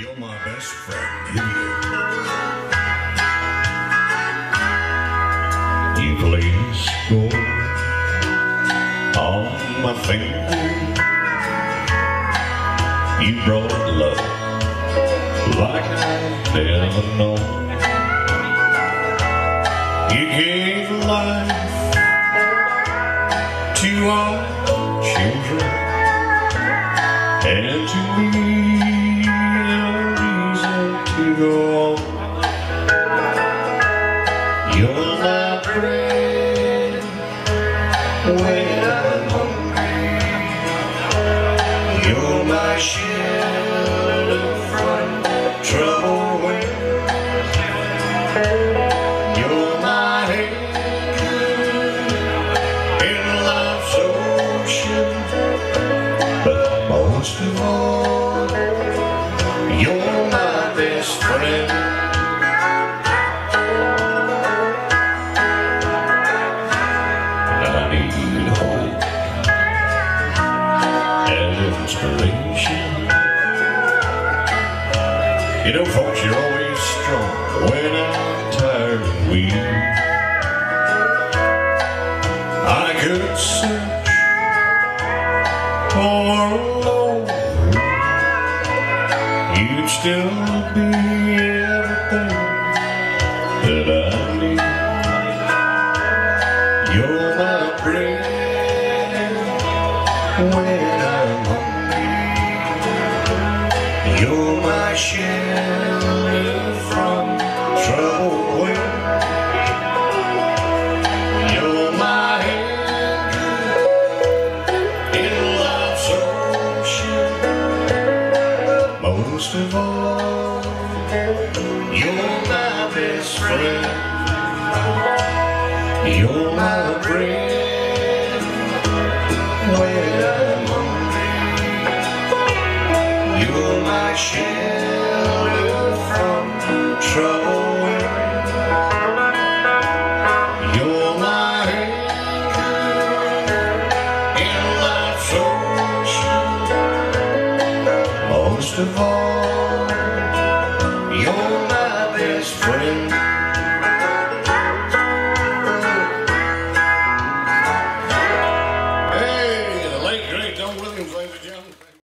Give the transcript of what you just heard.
You're my best friend. You please go on my finger. You brought love like I've never known. You gave life to our children and to me You're my bread when I'm hungry. You're my shelter from trouble when you're my anchor in life's ocean. But most of inspiration. You know, folks, you're always strong when I'm tired and weak. I could search for alone. You'd still be everything that I need. You're my bread Most of all, you're my best friend. You're my bread when I'm hungry. You're my shelter from trouble. Most of all, you're my best friend.